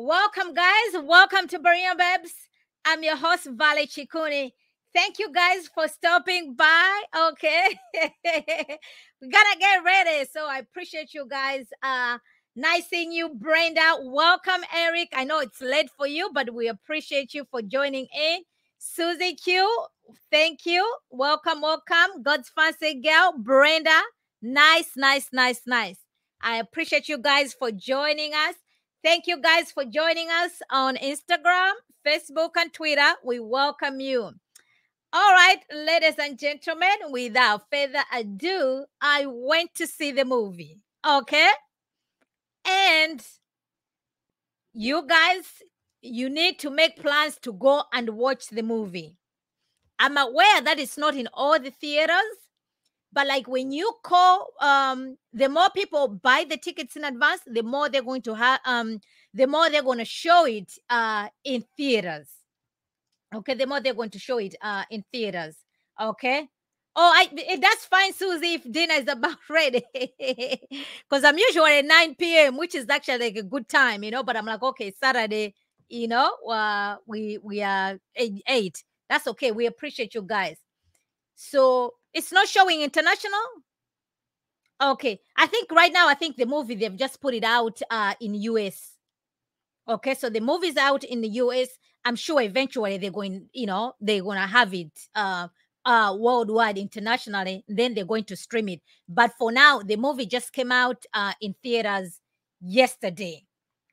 Welcome, guys. Welcome to Berean Babes. I'm your host, Vale Chikuni. Thank you guys for stopping by. Okay. we gotta get ready. So I appreciate you guys. Uh nice seeing you, Brenda. Welcome, Eric. I know it's late for you, but we appreciate you for joining in. Susie Q, thank you. Welcome, welcome. God's fancy girl, Brenda. Nice, nice, nice, nice. I appreciate you guys for joining us. Thank you guys for joining us on Instagram, Facebook, and Twitter. We welcome you. All right, ladies and gentlemen, without further ado, I went to see the movie. Okay. And you guys, you need to make plans to go and watch the movie. I'm aware that it's not in all the theaters, but like when you call, um, the more people buy the tickets in advance, the more they're going to have, um, the more they're going to show it uh in theaters. Okay, the more they're going to show it uh in theaters. Okay. Oh, I eh, that's fine, Susie. If dinner is about ready, because I'm usually at 9 p.m., which is actually like a good time, you know. But I'm like, okay, Saturday, you know, uh, we we are eight, eight. That's okay. We appreciate you guys. So it's not showing international. Okay, I think right now, I think the movie they've just put it out uh in US. Okay, so the movie's out in the US. I'm sure eventually they're going, you know, they're gonna have it uh uh worldwide internationally, then they're going to stream it. But for now, the movie just came out uh in theaters yesterday.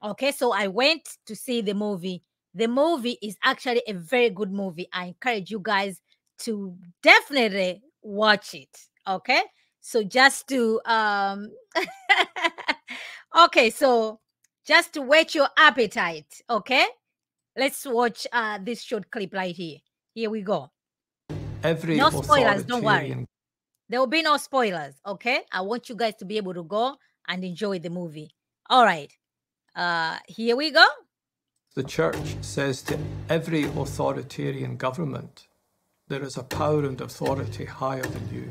Okay, so I went to see the movie. The movie is actually a very good movie. I encourage you guys to definitely watch it. Okay, so just to um okay, so just to whet your appetite. Okay, let's watch uh this short clip right here. Here we go. Every No spoilers, don't worry. There will be no spoilers. Okay, I want you guys to be able to go and enjoy the movie. All right, uh, here we go. The church says to every authoritarian government, there is a power and authority higher than you.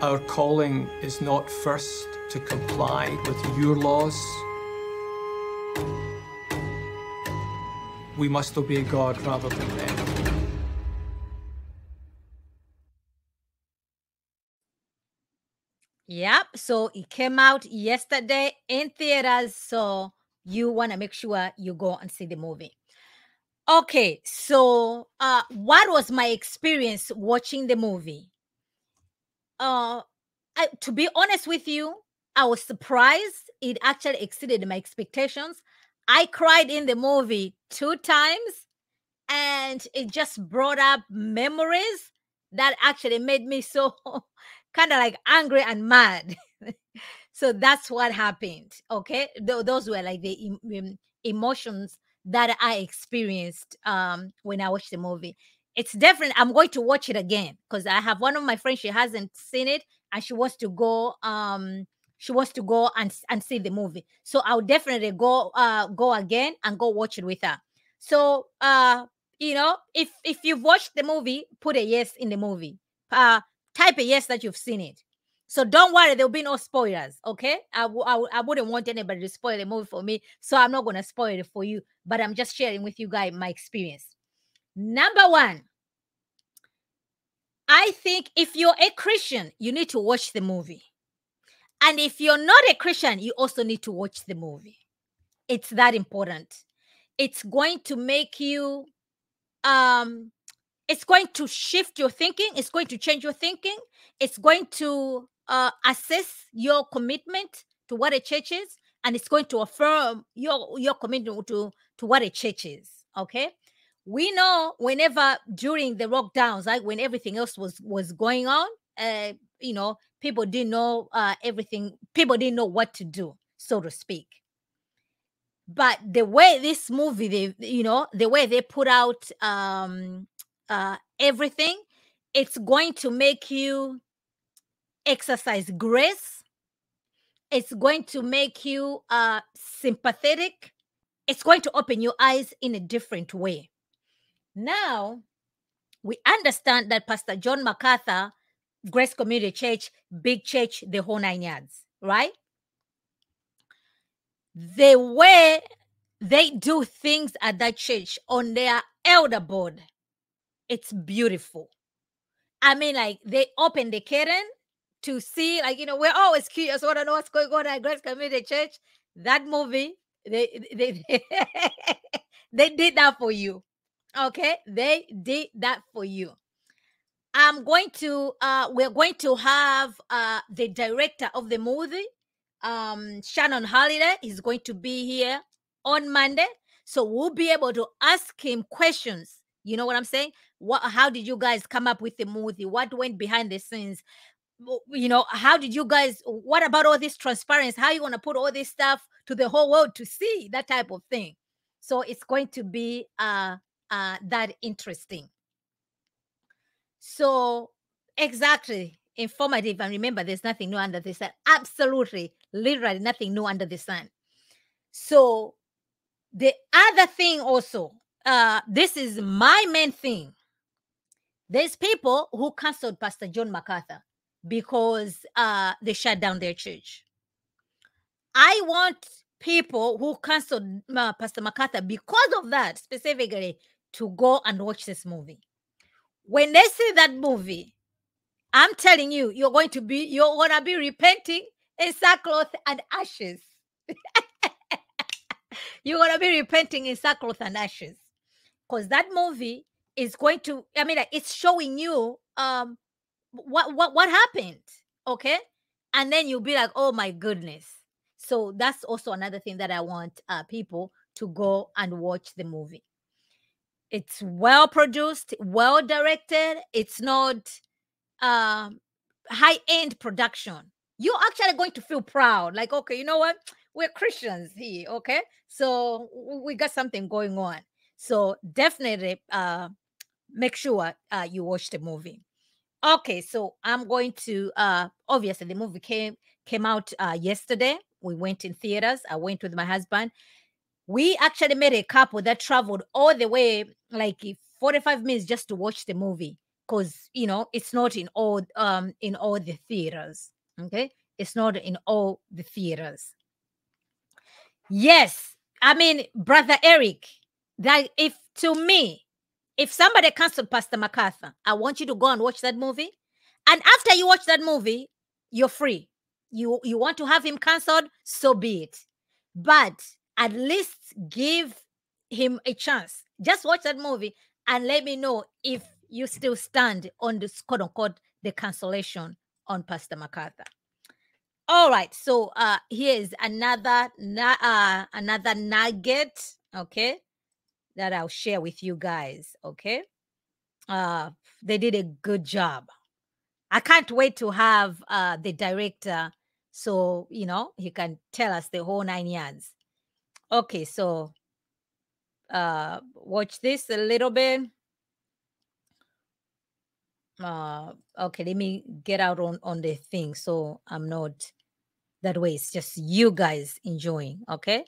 Our calling is not first to comply with your laws. We must obey God rather than men. Yep. So it came out yesterday in theaters. So you want to make sure you go and see the movie. Okay. So uh what was my experience watching the movie? Uh I, to be honest with you, I was surprised. It actually exceeded my expectations. I cried in the movie two times and it just brought up memories that actually made me so kind of like angry and mad. so that's what happened. Okay, Tho- those were like the em- emotions that I experienced um, when I watched the movie. It's different. I'm going to watch it again because I have one of my friends. She hasn't seen it, and she wants to go. Um, she wants to go and and see the movie. So I'll definitely go uh go again and go watch it with her. So uh you know if if you've watched the movie, put a yes in the movie. Uh type a yes that you've seen it. So don't worry, there'll be no spoilers. Okay, I w- I, w- I wouldn't want anybody to spoil the movie for me, so I'm not gonna spoil it for you. But I'm just sharing with you guys my experience. Number one, I think if you're a Christian, you need to watch the movie, and if you're not a Christian, you also need to watch the movie. It's that important. It's going to make you um it's going to shift your thinking it's going to change your thinking it's going to uh, assess your commitment to what a church is and it's going to affirm your your commitment to to what a church is okay? We know whenever during the lockdowns like when everything else was was going on uh you know people didn't know uh everything people didn't know what to do so to speak. But the way this movie they you know the way they put out um uh everything it's going to make you exercise grace. It's going to make you uh sympathetic. It's going to open your eyes in a different way. Now we understand that pastor john macarthur Grace Community Church, big church, the whole nine yards, right? The way they do things at that church on their elder board, it's beautiful. I mean, like they open the curtain to see, like, you know, we're always curious, want to know what's going on at Grace Community Church. That movie, they they they did that for you. Okay, they did that for you. I'm going to uh we're going to have uh the director of the movie, um Shannon Holiday is going to be here on Monday. So we'll be able to ask him questions. You know what I'm saying? What how did you guys come up with the movie? What went behind the scenes? You know, how did you guys what about all this transparency? How you gonna put all this stuff to the whole world to see that type of thing? So it's going to be uh uh that interesting. So exactly informative and remember there's nothing new under the sun. Absolutely, literally nothing new under the sun. So the other thing also, uh, this is my main thing. There's people who canceled Pastor John MacArthur because uh, they shut down their church. I want people who canceled uh, Pastor MacArthur because of that specifically to go and watch this movie. When they see that movie, I'm telling you, you're going to be you're gonna be repenting in sackcloth and ashes. you're gonna be repenting in sackcloth and ashes because that movie is going to i mean like, it's showing you um what what what happened okay? And then you'll be like oh my goodness. So that's also another thing that i want uh, people to go and watch the movie. It's well produced well directed it's not um high end production. You're actually going to feel proud like okay you know what? We're Christians here, okay? So we got something going on. So definitely uh make sure uh you watch the movie. Okay, so I'm going to uh obviously the movie came came out uh yesterday. We went in theaters. I went with my husband. We actually met a couple that traveled all the way like 45 minutes just to watch the movie because you know it's not in all um in all the theaters. Okay, it's not in all the theaters. Yes. I mean, Brother Eric, that if to me, if somebody canceled Pastor MacArthur, I want you to go and watch that movie. And after you watch that movie, you're free. You you want to have him canceled, so be it. But at least give him a chance. Just watch that movie and let me know if you still stand on this quote unquote the cancellation on Pastor MacArthur. All right, so uh here's another na- uh another nugget, okay, that I'll share with you guys, okay? Uh they did a good job. I can't wait to have uh the director so, you know, he can tell us the whole nine yards. Okay, so uh watch this a little bit. Uh okay, let me get out on on the thing so I'm not that way. It's just you guys enjoying, okay?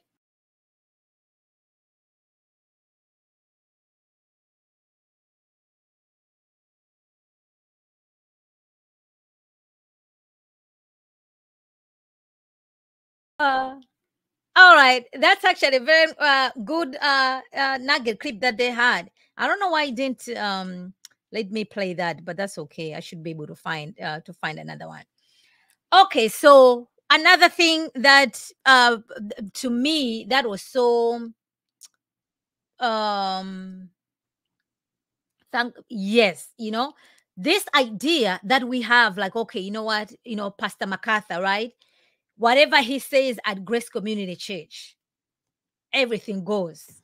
Uh, all right, that's actually a very uh, good uh, uh, nugget clip that they had. I don't know why it didn't um, let me play that, but that's okay. I should be able to find uh, to find another one. Okay, so another thing that uh, to me that was so um thank yes, you know this idea that we have, like okay, you know what, you know Pastor MacArthur, right? Whatever he says at Grace Community Church, everything goes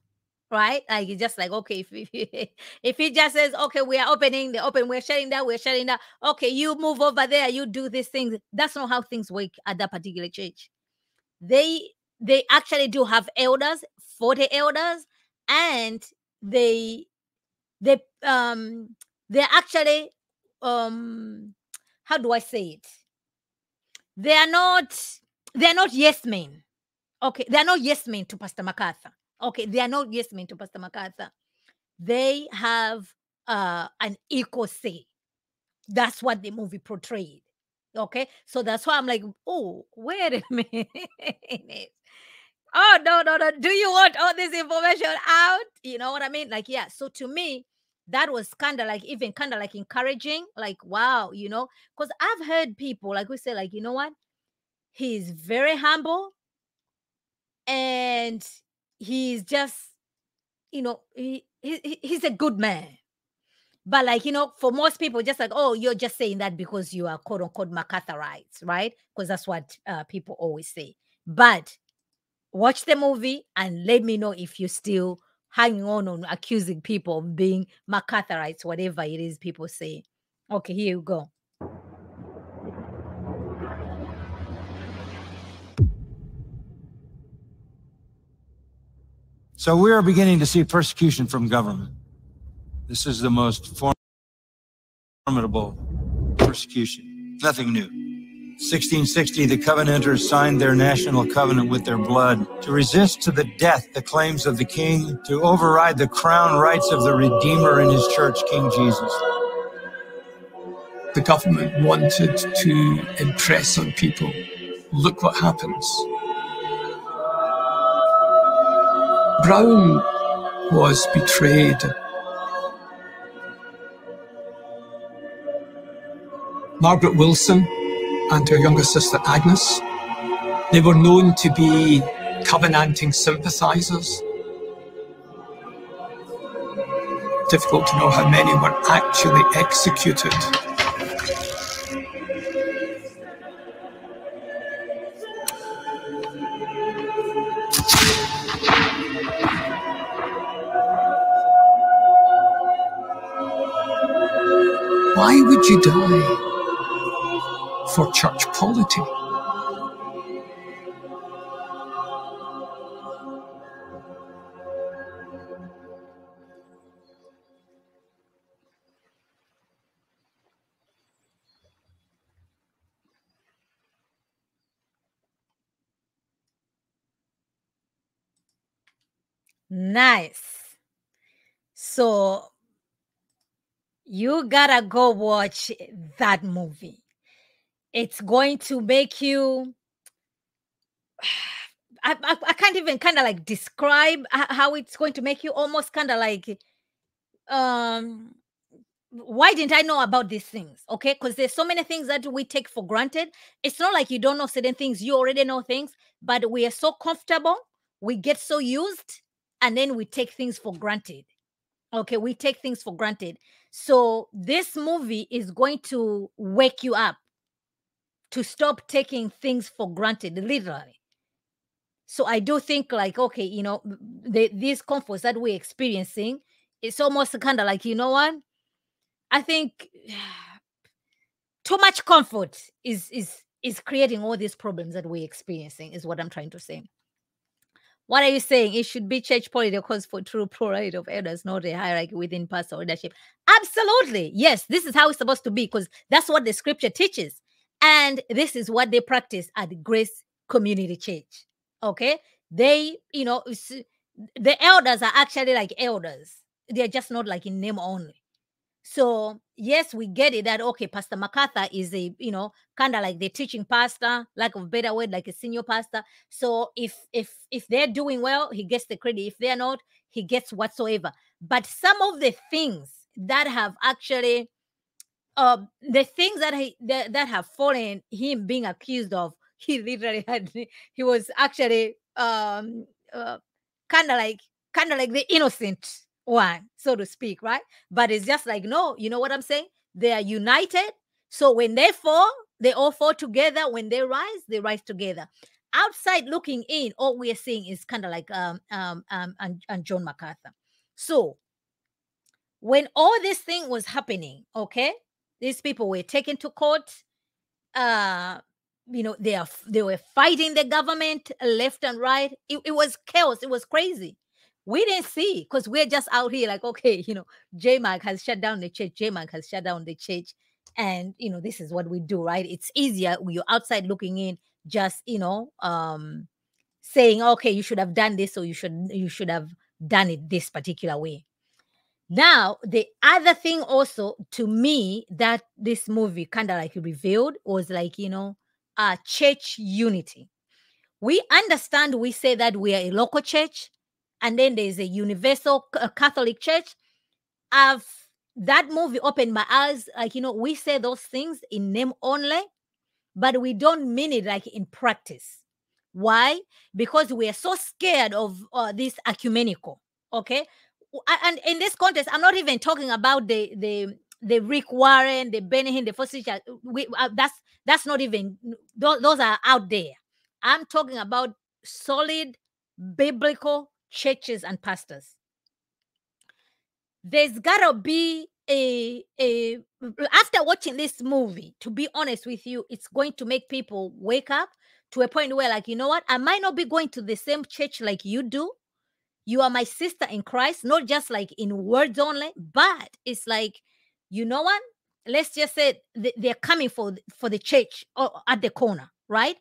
right. Like it's just like okay, if if, if he just says okay, we are opening the open, we're shutting that, we're shutting that. Okay, you move over there, you do these things. That's not how things work at that particular church. They they actually do have elders, forty elders, and they they um they're actually um how do I say it? They are not they're not yes men. Okay, they're not yes men to Pastor MacArthur. Okay, they are not yes men to Pastor MacArthur. They have uh, an equal say. That's what the movie portrayed. Okay. So that's why I'm like, oh, wait a minute. oh, no, no, no. Do you want all this information out? You know what I mean? Like, yeah. So to me, that was kind of like even kind of like encouraging, like, wow, you know, because I've heard people, like we say, like, you know what? He's very humble and he's just, you know, he, he he's a good man but like, you know, for most people, just like, oh, you're just saying that because you are quote unquote MacArthurites, right? Because that's what uh, people always say. But watch the movie and let me know if you're still hanging on on accusing people of being MacArthurites, whatever it is people say. Okay, here you go. So we are beginning to see persecution from government. This is the most formidable persecution. Nothing new. 1660, the Covenanters signed their national covenant with their blood to resist to the death the claims of the king, to override the crown rights of the Redeemer and his church, King Jesus. The government wanted to impress on people look what happens. Brown was betrayed Margaret Wilson and her younger sister Agnes. They were known to be Covenanting sympathisers. Difficult to know how many were actually executed. Would you die? for church polity. Nice. So you gotta go watch that movie it's going to make you I, I, I can't even kind of like describe how it's going to make you almost kind of like um why didn't I know about these things? Okay, because there's so many things that we take for granted. It's not like you don't know certain things, you already know things, but we are so comfortable, we get so used, and then we take things for granted. Okay, we take things for granted. So this movie is going to wake you up to stop taking things for granted, literally. So I do think like, okay, you know, the, these comforts that we're experiencing, it's almost kind of like, you know what? I think too much comfort is is is creating all these problems that we're experiencing, is what I'm trying to say. What are you saying? It should be church politicals for true plurality of elders, not a hierarchy within pastor leadership. Absolutely. Yes, this is how it's supposed to be because that's what the scripture teaches. And this is what they practice at Grace Community Church. Okay. They, you know, the elders are actually like elders. They're just not like in name only. So yes, we get it that okay, Pastor MacArthur is a you know kind of like the teaching pastor, lack of better word, like a senior pastor. So if if if they're doing well, he gets the credit. If they're not, he gets whatsoever. But some of the things that have actually uh, the things that he that, that have fallen him being accused of, he literally had he was actually um uh, kind of like kind of like the innocent one, so to speak, right? But it's just like no, you know what I'm saying? They are united. So when they fall, they all fall together. When they rise, they rise together. Outside looking in, all we are seeing is kind of like um um um and, and John MacArthur. So when all this thing was happening, okay, these people were taken to court. Uh, you know, they are they were fighting the government left and right. It, it was chaos. It was crazy. We didn't see because we're just out here like, okay, you know, JMAC has shut down the church. JMAC has shut down the church, and you know, this is what we do, right? It's easier when you're outside looking in, just you know, um, saying, okay, you should have done this, or you should you should have done it this particular way. Now, the other thing also to me that this movie kind of like revealed was like, you know, uh church unity. We understand we say that we are a local church and then there's a universal Catholic church. I've that movie opened my eyes. Like, you know, we say those things in name only, but we don't mean it like in practice. Why? Because we are so scared of uh, this ecumenical. Okay. And in this context, I'm not even talking about the the the Rick Warren, the Benny the Church. We uh, that's that's not even those, those are out there. I'm talking about solid biblical churches and pastors. There's gotta be a a after watching this movie, to be honest with you, it's going to make people wake up to a point where, like, you know what, I might not be going to the same church like you do. You are my sister in Christ, not just like in words only, but it's like, you know what? Let's just say th- they're coming for for the church or at the corner, right?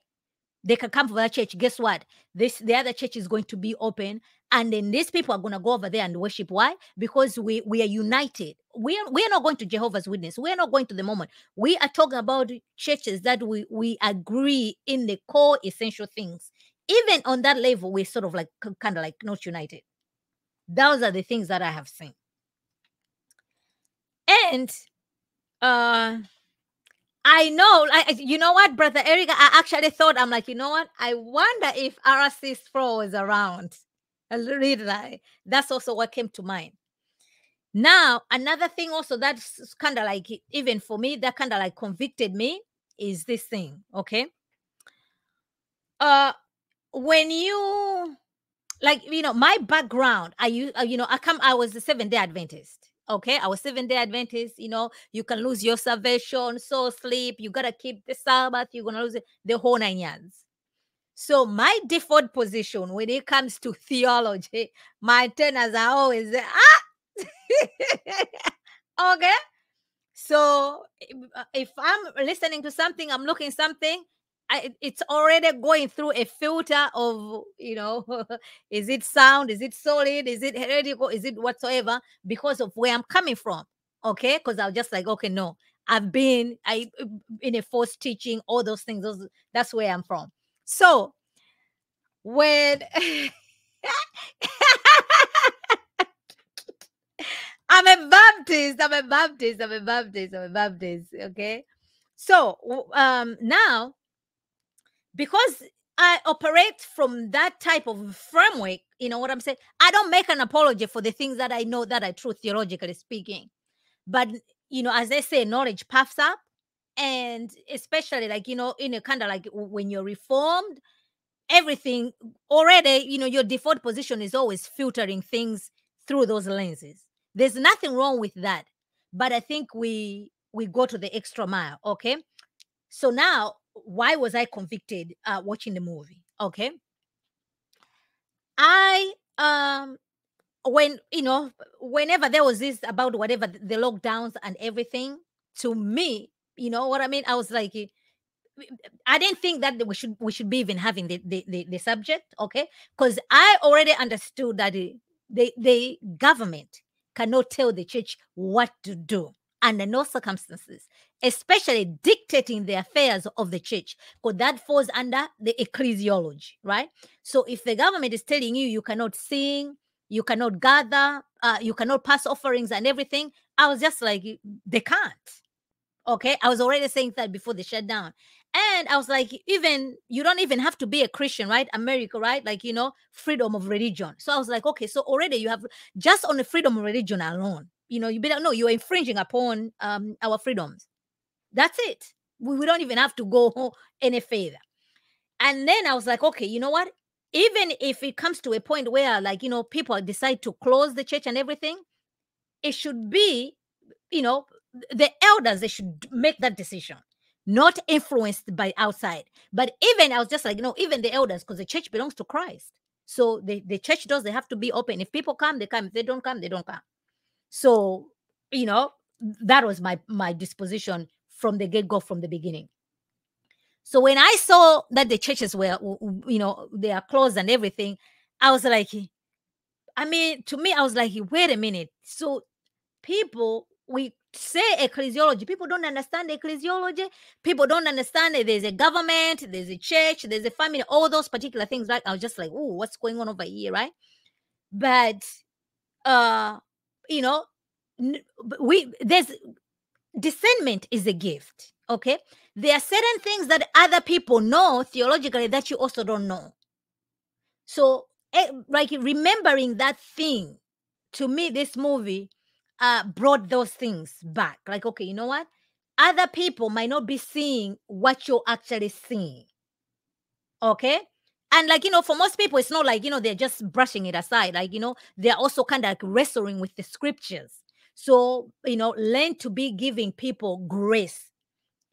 They can come from that church. Guess what? This the other church is going to be open, and then these people are gonna go over there and worship. Why? Because we we are united. We are we are not going to Jehovah's Witness. We are not going to the Mormon. We are talking about churches that we we agree in the core essential things. Even on that level, we're sort of like kind of like not united. Those are the things that I have seen. And uh I know, like you know what, brother Eric, I actually thought I'm like, you know what? I wonder if RC Sproul was around. Really, that's also what came to mind. Now, another thing also that's kind of like even for me, that kind of like convicted me is this thing. Okay. Uh when you like you know my background i you you know i come i was a Seventh Day adventist okay our seven day adventist you know you can lose your salvation so sleep you gotta keep the sabbath you're gonna lose it, the whole nine yards. So my default position when it comes to theology my tenors are always ah! Okay? So uh, if i'm listening to something i'm looking something I, it's already going through a filter of you know is it sound is it solid is it heretical is it whatsoever because of where i'm coming from okay? Because i was just like okay no i've been i in a forced teaching all those things those that's where i'm from. So when i'm a baptist i'm a baptist i'm a baptist i'm a baptist okay? So um now because I operate from that type of framework, you know what I'm saying? I don't make an apology for the things that I know that are true theologically speaking. But you know, as they say, knowledge puffs up. And especially like, you know, in a kind of like when you're reformed, everything already, you know, your default position is always filtering things through those lenses. There's nothing wrong with that. But I think we we go to the extra mile, okay? So now, why was I convicted uh, watching the movie? Okay. I um when you know whenever there was this about whatever the lockdowns and everything to me you know what i mean i was like eh, i didn't think that we should we should be even having the the, the, the subject okay because i already understood that the, the the government cannot tell the church what to do under no circumstances especially dictating the affairs of the church because that falls under the ecclesiology right so if the government is telling you you cannot sing you cannot gather, uh, you cannot pass offerings and everything. I was just like, they can't. Okay. I was already saying that before the shutdown. And I was like, even you don't even have to be a Christian, right? America, right? Like, you know, freedom of religion. So I was like, okay, so already you have just on the freedom of religion alone, you know, you better know you're infringing upon um our freedoms. That's it. We, we don't even have to go any further. And then I was like, okay, you know what? Even if it comes to a point where, like, you know, people decide to close the church and everything, it should be, you know, the elders, they should make that decision, not influenced by outside. But even I was just like, you know, even the elders, because the church belongs to Christ. So the, the church doors, they have to be open. If people come, they come. If they don't come, they don't come. So, you know, that was my my disposition from the get-go from the beginning. So when I saw that the churches were, you know, they are closed and everything, I was like, I mean, to me, I was like, wait a minute. So people we say ecclesiology people don't understand ecclesiology people don't understand that there's a government there's a church there's a family all those particular things right i was just like oh what's going on over here right but uh you know we there's discernment is a gift okay? There are certain things that other people know theologically that you also don't know. So eh, like remembering that thing to me this movie uh brought those things back. Like okay you know what? Other people might not be seeing what you're actually seeing okay and like you know for most people it's not like you know they're just brushing it aside like you know they're also kind of like wrestling with the scriptures. So you know learn to be giving people grace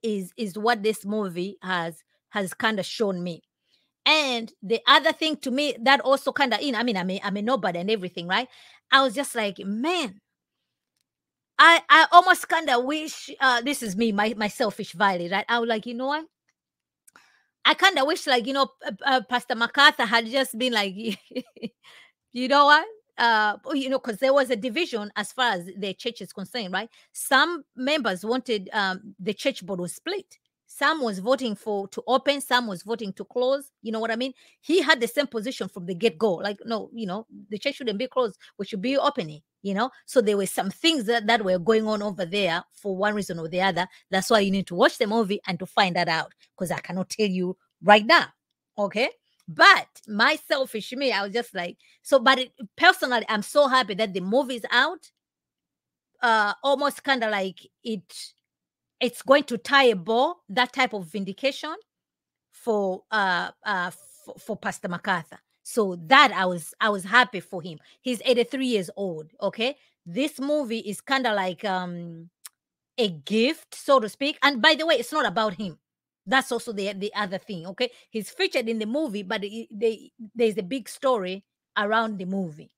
is is what this movie has has kind of shown me. And the other thing to me that also kind of you know i mean i mean I'm a nobody and everything right? I was just like man i i almost kind of wish uh this is me my my selfish valley right? I was like you know what I kind of wish, like, you know, uh, Pastor MacArthur had just been like, you know what? Uh, you know, because there was a division as far as the church is concerned, right? Some members wanted um, the church board was split. Some was voting for to open, some was voting to close. You know what I mean? He had the same position from the get go. Like, no, you know, the church shouldn't be closed. We should be opening you know so there were some things that, that were going on over there for one reason or the other that's why you need to watch the movie and to find that out because i cannot tell you right now okay but my selfish me i was just like so but it, personally i'm so happy that the movie's out uh almost kind of like it it's going to tie a bow that type of vindication for uh uh for, for pastor macarthur so that I was I was happy for him. He's 83 years old. Okay. This movie is kind of like um a gift, so to speak. And by the way, it's not about him. That's also the the other thing. Okay. He's featured in the movie, but they, there's a big story around the movie.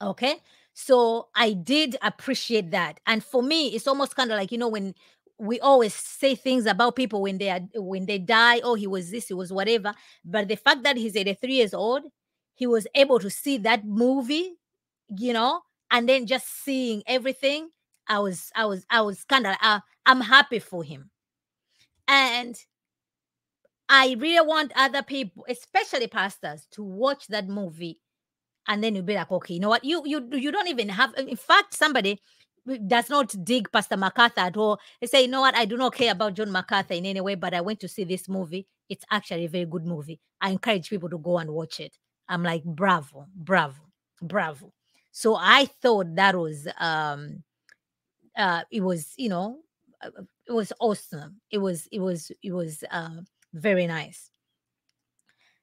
Okay. So I did appreciate that. And for me, it's almost kind of like, you know, when we always say things about people when they are when they die oh he was this he was whatever but the fact that he's 83 years old he was able to see that movie you know and then just seeing everything i was i was i was kind of uh, i'm happy for him and i really want other people especially pastors to watch that movie and then you'll be like okay you know what you you you don't even have in fact somebody does not dig Pastor MacArthur at all. They say, you know what, I do not care about John MacArthur in any way, but I went to see this movie. It's actually a very good movie. I encourage people to go and watch it. I'm like, bravo, bravo, bravo. So I thought that was um uh it was, you know, uh, uh, it was awesome. It was, it was, it was uh very nice.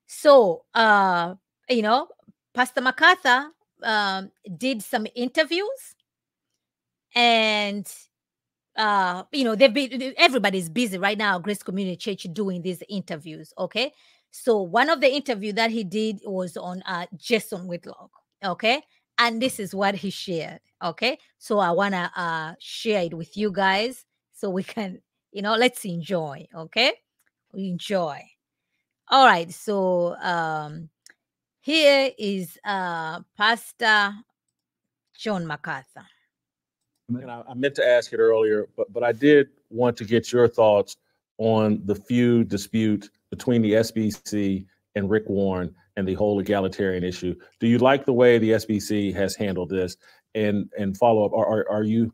So uh, you know, Pastor MacArthur um did some interviews and uh you know they've been everybody's busy right now grace community church doing these interviews okay? So one of the interview that he did was on uh jason whitlock okay? And this is what he shared okay? So i want to uh share it with you guys so we can you know let's enjoy okay? Enjoy. All right so um here is uh pastor john macarthur and I, I, meant to ask it earlier, but but I did want to get your thoughts on the feud dispute between the SBC and Rick Warren and the whole egalitarian issue. Do you like the way the SBC has handled this? And and follow up, are, are, are you?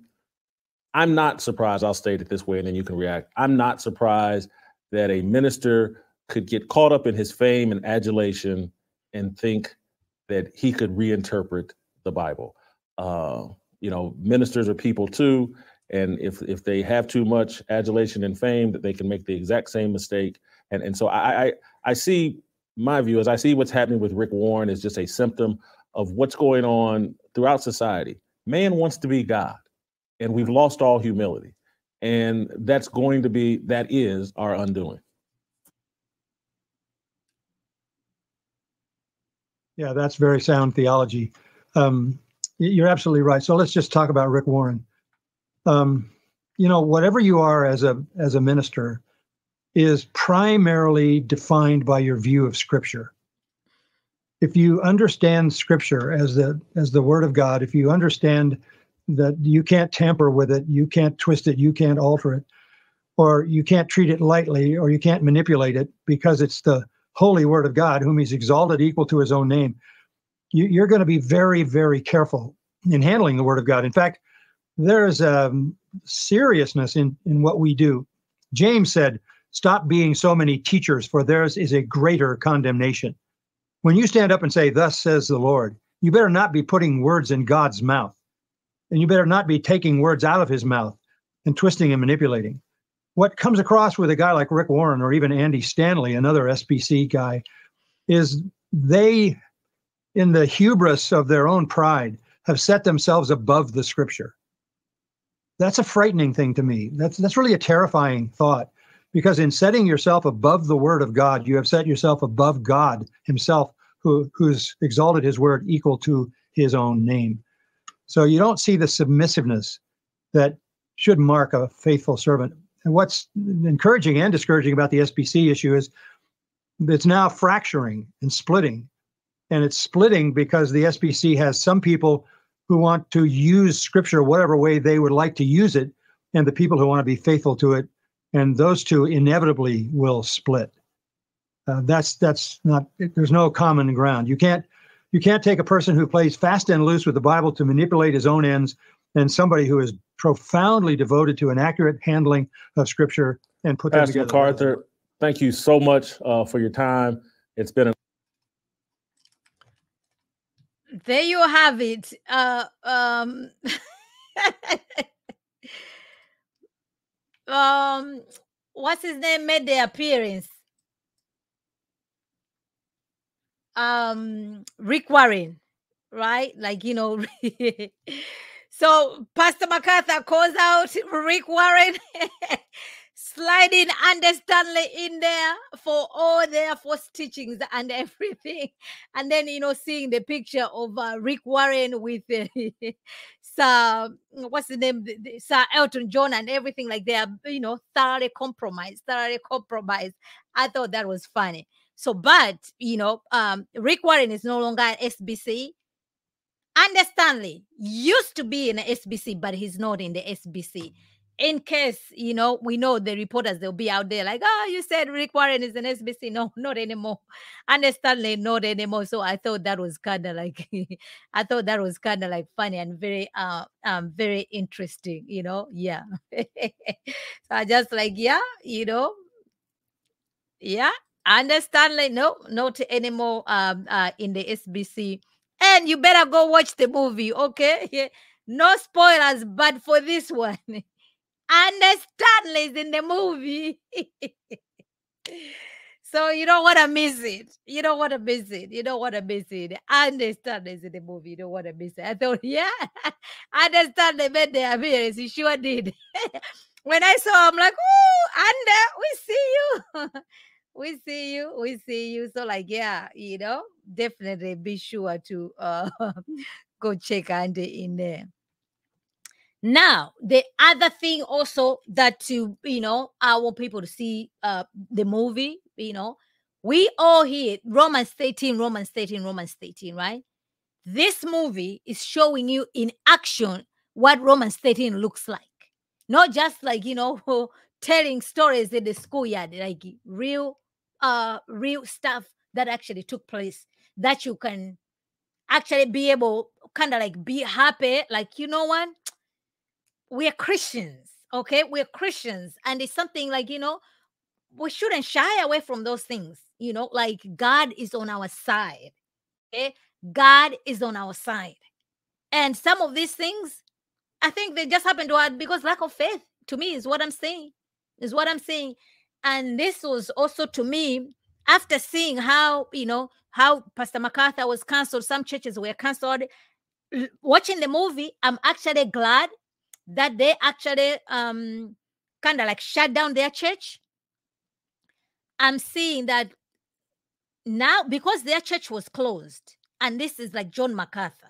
I'm not surprised. I'll state it this way, and then you can react. I'm not surprised that a minister could get caught up in his fame and adulation and think that he could reinterpret the Bible. Uh, you know, ministers are people too. And if if they have too much adulation and fame, that they can make the exact same mistake. And and so I I, I see my view is I see what's happening with Rick Warren is just a symptom of what's going on throughout society. Man wants to be God, and we've lost all humility. And that's going to be, that is our undoing. Yeah, that's very sound theology. Um, you're absolutely right. So let's just talk about Rick Warren. Um, you know, whatever you are as a as a minister is primarily defined by your view of Scripture. If you understand Scripture as the as the Word of God, if you understand that you can't tamper with it, you can't twist it, you can't alter it, or you can't treat it lightly, or you can't manipulate it because it's the holy word of God, whom He's exalted equal to His own name. You, are going to be very, very careful in handling the word of God. In fact, there is a um, seriousness in, in what we do. James said, Stop being so many teachers, for theirs is a greater condemnation. When you stand up and say, Thus says the Lord, you better not be putting words in God's mouth. And you better not be taking words out of his mouth and twisting and manipulating. What comes across with a guy like Rick Warren or even Andy Stanley, another SBC guy, is they, in the hubris of their own pride, have set themselves above the scripture. That's a frightening thing to me. That's that's really a terrifying thought because in setting yourself above the word of God, you have set yourself above God himself who who's exalted his word equal to his own name. So you don't see the submissiveness that should mark a faithful servant. And what's encouraging and discouraging about the SBC issue is it's now fracturing and splitting. And it's splitting because the SBC has some people who want to use scripture whatever way they would like to use it, and the people who want to be faithful to it. And those two inevitably will split. Uh, that's that's not. There's no common ground. You can't you can't take a person who plays fast and loose with the Bible to manipulate his own ends and somebody who is profoundly devoted to an accurate handling of Scripture and put Pastor them together. MacArthur, thank you so much uh, for your time. It's been a there you have it. Uh, um, um, what's his name made the appearance? um Rick Warren, right? Like, you know, so Pastor MacArthur calls out Rick Warren, sliding Andy Stanley in there for all their false teachings and everything. And then, you know, seeing the picture of uh, Rick Warren with uh, Sir, what's the name? Sir Elton John and everything like they are, you know, thoroughly compromised, thoroughly compromised. I thought that was funny. So, but you know, um, Rick Warren is no longer at SBC. Andy Stanley used to be in the SBC, but he's not in the SBC. In case you know, we know the reporters they'll be out there like, oh, you said Rick Warren is an SBC. No, not anymore. Andy Stanley, not anymore. So I thought that was kind of like, I thought that was kind of like funny and very, uh, um, very interesting. You know, yeah. so I just like, yeah, you know, yeah understand like no not anymore um uh in the sbc and you better go watch the movie okay? No spoilers but for this one. Understand is in the movie. So you don't want to miss it. You don't want to miss it. You don't want to miss it. Understand is in the movie. You don't want to miss it. I thought yeah. Understand they made the appearance. He sure did. When i saw him like oh and we see you we see you we see you. So like yeah you know definitely be sure to uh go check andy in there. Now the other thing also that to you know i want people to see uh the movie you know we all hear romans 13 romans 13 romans 13 right? This movie is showing you in action what romans 13 looks like. Not just like you know telling stories in the schoolyard like real uh real stuff that actually took place that you can actually be able kind of like be happy like you know what? We're christians okay? We're christians. And it's something like you know we shouldn't shy away from those things you know? Like god is on our side okay? God is on our side. And some of these things i think they just happen to us because lack of faith to me is what i'm saying is what i'm saying and this was also to me after seeing how you know how pastor macarthur was canceled some churches were canceled watching the movie i'm actually glad that they actually um kind of like shut down their church. I'm seeing that now because their church was closed and this is like john macarthur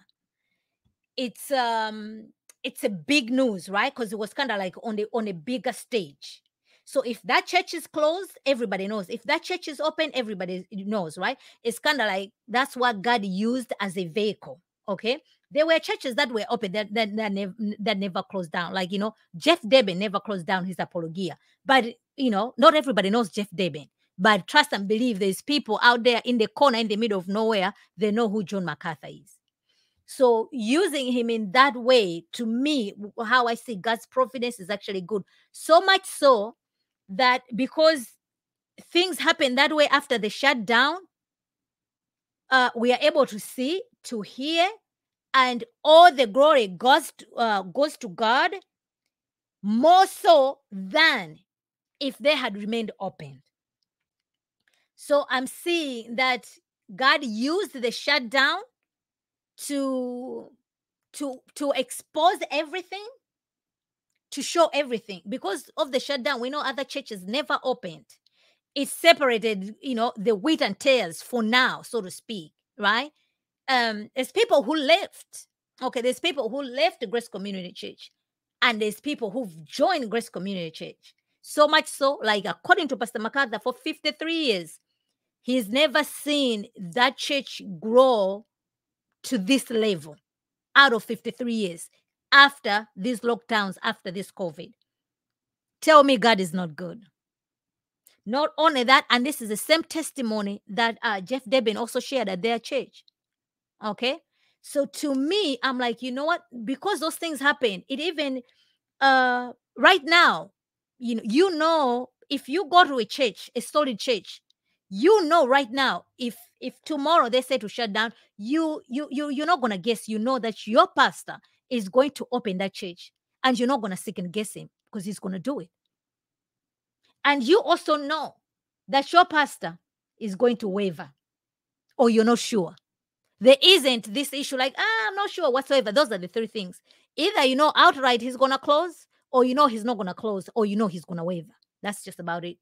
it's um it's a big news right? Because it was kind of like on the on a bigger stage so if that church is closed, everybody knows. If that church is open, everybody knows, right? It's kind of like that's what God used as a vehicle, okay, There were churches that were open that that, that, nev- that never closed down. Like, you know, Jeff Durbin never closed down his apologia. But, you know, not everybody knows Jeff Durbin. But trust and believe there's people out there in the corner, in the middle of nowhere, they know who John MacArthur is. So using him in that way, to me, how I see God's providence is actually good. So much so that because things happen that way after the shutdown, uh, we are able to see, to hear, and all the glory goes to, uh, goes to God more so than if they had remained open. So I'm seeing that God used the shutdown to to to expose everything to show everything because of the shutdown we know other churches never opened. It separated you know the wheat and tares for now so to speak right? Um there's people who left okay? There's people who left the grace community church and there's people who've joined grace community church. So much so like according to pastor macarthur for 53 years he's never seen that church grow to this level out of 53 years after these lockdowns, after this COVID. Tell me God is not good. Not only that, and this is the same testimony that uh, Jeff Durbin also shared at their church. Okay. So to me, I'm like, you know what? Because those things happen, it even uh right now, you know, you know, if you go to a church, a solid church, you know right now if if tomorrow they say to shut down you you you you're not gonna guess you know that your pastor is going to open that church and you're not gonna second guess him because he's gonna do it. And you also know that your pastor is going to waver or you're not sure. There isn't this issue like ah, i'm not sure whatsoever. Those are the three things. Either you know outright he's gonna close or you know he's not gonna close or you know he's gonna waver. That's just about it.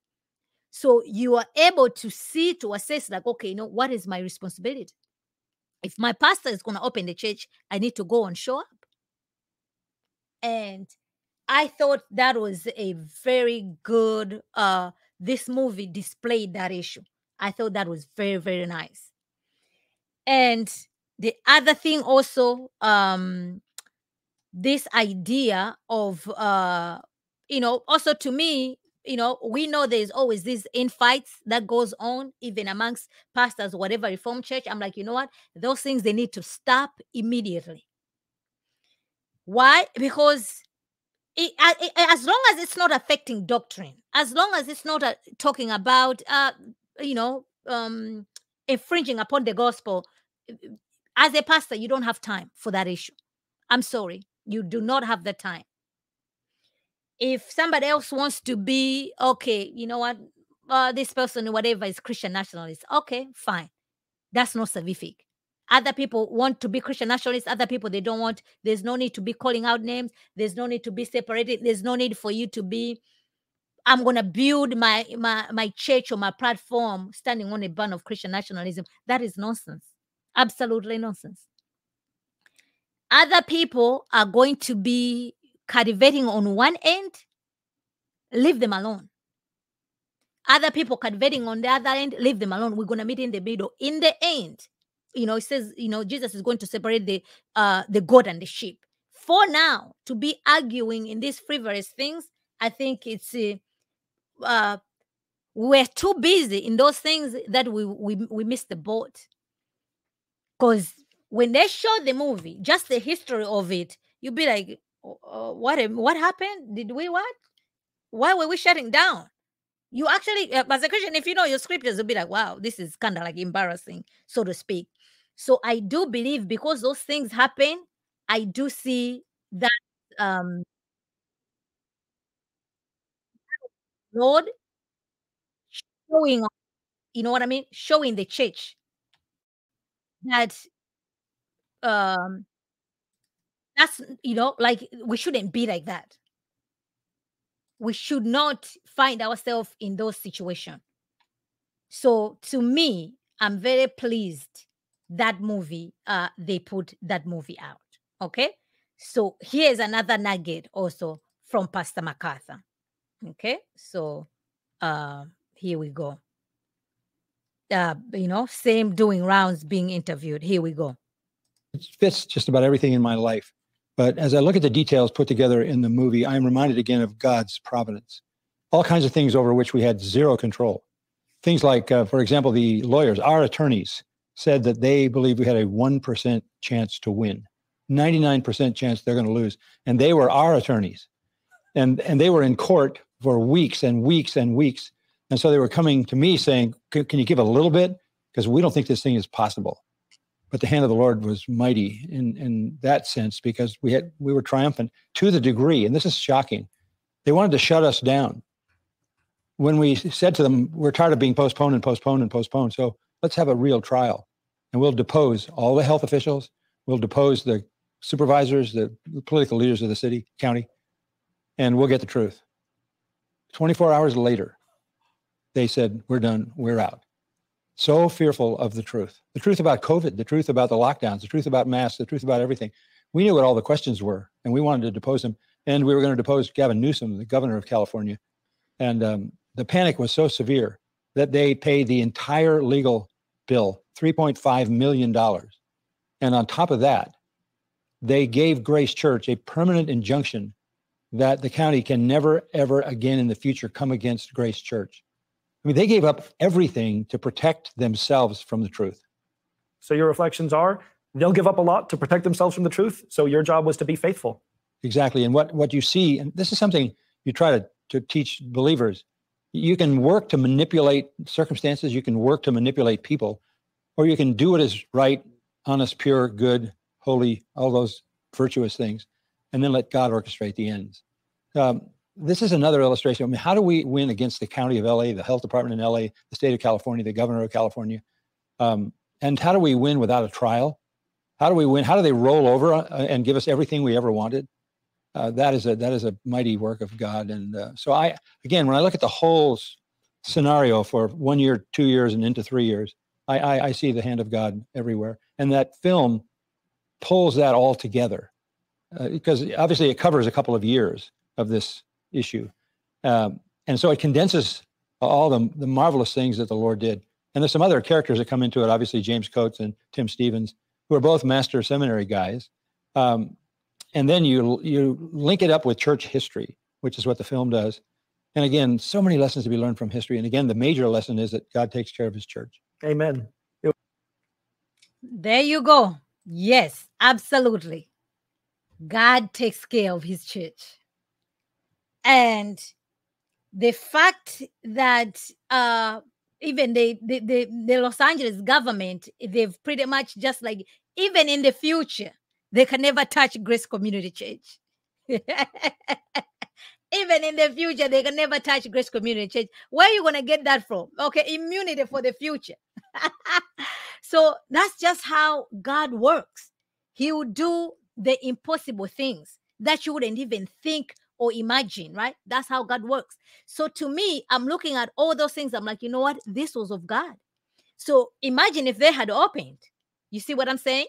So you are able to see, to assess, like, okay, you know, what is my responsibility? If my pastor is going to open the church, I need to go show up. And I thought that was a very good, uh, this movie displayed that issue. I thought that was very, very nice. And the other thing also, um, this idea of, uh, you know, also to me, you know, we know there's always these infights that goes on even amongst pastors, whatever reform church. I'm like, you know what? Those things they need to stop immediately. Why? Because it, it- as long as it's not affecting doctrine, as long as it's not uh, talking about, uh, you know, um, infringing upon the gospel, as a pastor, you don't have time for that issue. I'm sorry, you do not have the time if somebody else wants to be okay, you know what, uh, this person, whatever, is Christian nationalist. Okay, fine. That's not salvific. Other people want to be Christian nationalists. Other people they don't want. There's no need to be calling out names. There's no need to be separated. There's no need for you to be. I'm gonna build my my my church or my platform standing on a banner of Christian nationalism. That is nonsense. Absolutely nonsense. Other people are going to be cultivating on one end, leave them alone. Other people cultivating on the other end, leave them alone. We're gonna meet in the middle. In the end, you know, it says, you know, Jesus is going to separate the uh the goat and the sheep. For now, to be arguing in these frivolous things, I think it's uh, uh we're too busy in those things that we we we miss the boat. Because when they show the movie, just the history of it, you'll be like, uh, what what happened? Did we what? Why were we shutting down? You actually, uh, as a Christian, if you know your scriptures, you'll be like, wow, this is kind of like embarrassing, so to speak. So I do believe because those things happen, I do see that um Lord showing, you know what I mean? Showing the church that um that's you know like we shouldn't be like that. We should not find ourselves in those situations. So to me, I'm very pleased that movie uh they put that movie out. Okay. So here's another nugget also from Pastor MacArthur. Okay. So uh here we go. Uh, you know, same doing rounds being interviewed. Here we go. It fits just about everything in my life. But as I look at the details put together in the movie, I am reminded again of God's providence. All kinds of things over which we had zero control. Things like, uh, for example, the lawyers, our attorneys, said that they believe we had a 1% chance to win, 99% chance they're going to lose. And they were our attorneys. And, and they were in court for weeks and weeks and weeks. And so they were coming to me saying, Can you give a little bit? Because we don't think this thing is possible but the hand of the Lord was mighty in in that sense because we had we were triumphant to the degree, and this is shocking. They wanted to shut us down. When we said to them, "We're tired of being postponed and postponed and postponed, so let's have a real trial, and we'll depose all the health officials, we'll depose the supervisors, the political leaders of the city, county, and we'll get the truth." 24 hours later, they said, "We're done. We're out." so fearful of the truth the truth about COVID, the truth about the lockdowns, the truth about masks, the truth about everything. We knew what all the questions were, and we wanted to depose them. And we were going to depose Gavin Newsom, the governor of California. And um, the panic was so severe that they paid the entire legal bill, $3.5 million. And on top of that, they gave Grace Church a permanent injunction that the county can never, ever again in the future come against Grace Church. I mean, they gave up everything to protect themselves from the truth. So your reflections are they'll give up a lot to protect themselves from the truth. So your job was to be faithful. Exactly. And what what you see, and this is something you try to, to teach believers, you can work to manipulate circumstances, you can work to manipulate people, or you can do what is right, honest, pure, good, holy, all those virtuous things, and then let God orchestrate the ends. Um, this is another illustration. I mean, how do we win against the county of LA, the health department in LA, the state of California, the governor of California? Um, and how do we win without a trial? How do we win? How do they roll over uh, and give us everything we ever wanted? Uh, that is a that is a mighty work of God. And uh, so I again, when I look at the whole scenario for one year, two years, and into three years, I, I, I see the hand of God everywhere. And that film pulls that all together uh, because obviously it covers a couple of years of this issue. Um, and so it condenses all the, the marvelous things that the Lord did. And there's some other characters that come into it, obviously James Coates and Tim Stephens, who are both master seminary guys. Um, and then you you link it up with church history, which is what the film does. And again, so many lessons to be learned from history. And again, the major lesson is that God takes care of his church. Amen. There you go. Yes, absolutely. God takes care of his church. And the fact that uh, even the, the, the, the Los Angeles government, they've pretty much just like, even in the future, they can never touch Grace Community Church. even in the future, they can never touch Grace Community Church. Where are you going to get that from? Okay, immunity for the future. so that's just how God works. He will do the impossible things that you wouldn't even think or imagine, right? That's how God works. So to me, I'm looking at all those things. I'm like, you know what? This was of God. So imagine if they had opened. You see what I'm saying?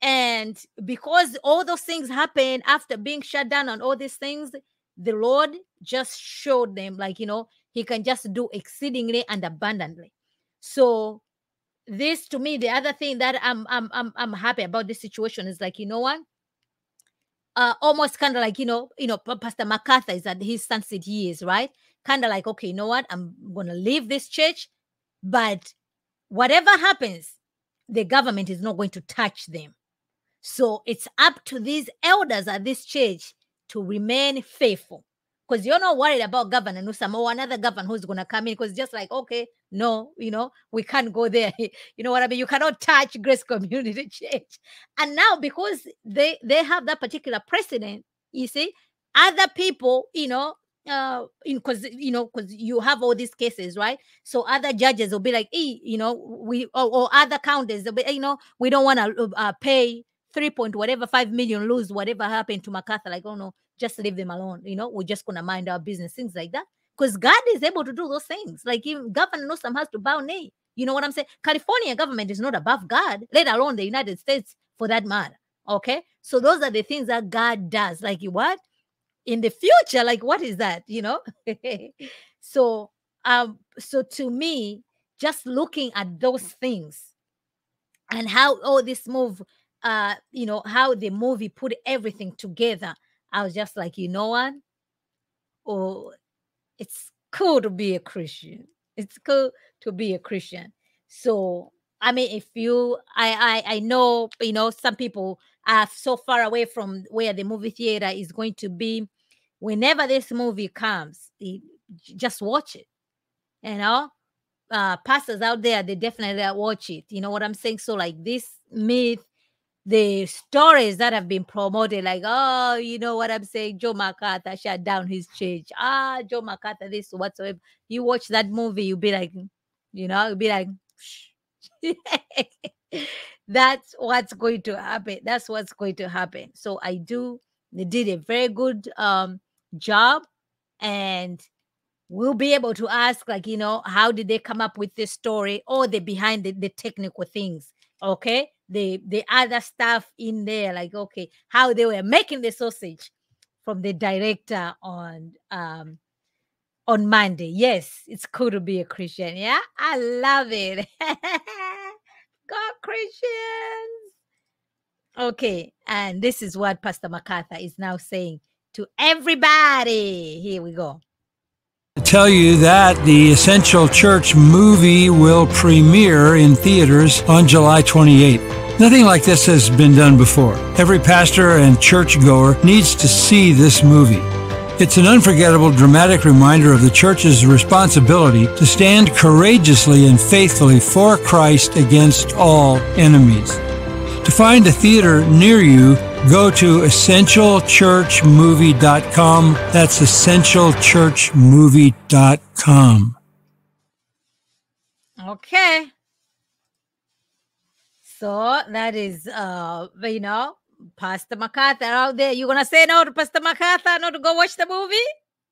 And because all those things happen after being shut down on all these things, the Lord just showed them, like, you know, He can just do exceedingly and abundantly. So, this to me, the other thing that I'm I'm I'm, I'm happy about this situation is like, you know what? uh, almost kind of like you know, you know, Pastor MacArthur is at his sunset years, right? Kind of like, okay, you know what? I'm gonna leave this church, but whatever happens, the government is not going to touch them. So it's up to these elders at this church to remain faithful because you're not worried about Governor Newsom or another governor who's going to come in because just like, okay, no, you know, we can't go there. you know what I mean? You cannot touch Grace Community Church. And now because they they have that particular precedent, you see, other people, you know, uh because you know because you have all these cases right so other judges will be like hey, you know we or, or other counties will be you know we don't want to uh, pay three point whatever five million lose whatever happened to MacArthur like oh no just leave them alone. You know, we're just gonna mind our business, things like that. Because God is able to do those things. Like even Governor Newsom has to bow knee. You know what I'm saying? California government is not above God, let alone the United States for that matter. Okay. So those are the things that God does. Like what? In the future, like what is that? You know? so um, so to me, just looking at those things and how all this move uh, you know, how the movie put everything together, I was just like, you know what? Oh, it's cool to be a Christian. It's cool to be a Christian. So I mean, if you, I, I, I know, you know, some people are so far away from where the movie theater is going to be. Whenever this movie comes, it, just watch it. You know, uh, pastors out there, they definitely watch it. You know what I'm saying? So, like this myth, the stories that have been promoted, like, oh, you know what I'm saying? Joe MacArthur shut down his church. Ah, Joe MacArthur, this whatsoever. You watch that movie, you'll be like, you know, you'll be like, that's what's going to happen. That's what's going to happen. So I do. They did a very good um, job, and we'll be able to ask, like, you know, how did they come up with this story, or the behind the, the technical things. Okay, the the other stuff in there, like, okay, how they were making the sausage from the director on um on Monday. Yes, it's cool to be a Christian. Yeah, I love it. God, Christians. Okay, and this is what Pastor MacArthur is now saying to everybody. Here we go. Tell you that the Essential Church movie will premiere in theaters on July 28th. Nothing like this has been done before. Every pastor and churchgoer needs to see this movie. It's an unforgettable, dramatic reminder of the church's responsibility to stand courageously and faithfully for Christ against all enemies. To find a theater near you, go to essentialchurchmovie.com. That's essentialchurchmovie.com. Okay. So that is, uh, you know, Pastor MacArthur out there. You gonna say no to Pastor MacArthur, not to go watch the movie?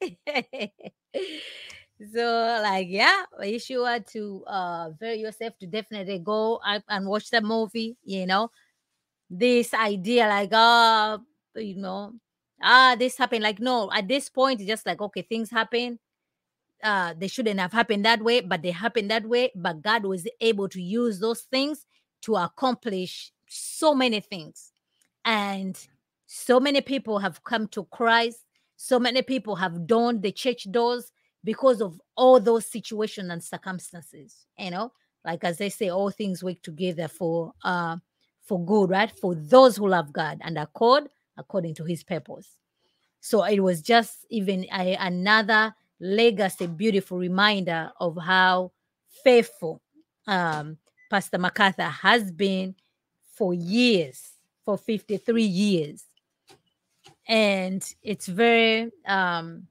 so, like, yeah, if you sure to uh very yourself to definitely go and watch the movie. You know, this idea, like, uh, you know, ah, this happened. Like, no, at this point, it's just like, okay, things happen. Uh, they shouldn't have happened that way, but they happened that way. But God was able to use those things to accomplish so many things and so many people have come to Christ. So many people have donned the church doors because of all those situations and circumstances. You know, like as they say, all things work together for uh for good, right? For those who love God and accord according to his purpose. So it was just even a, another legacy, beautiful reminder of how faithful um, Pastor MacArthur has been for years for 53 years. And it's very um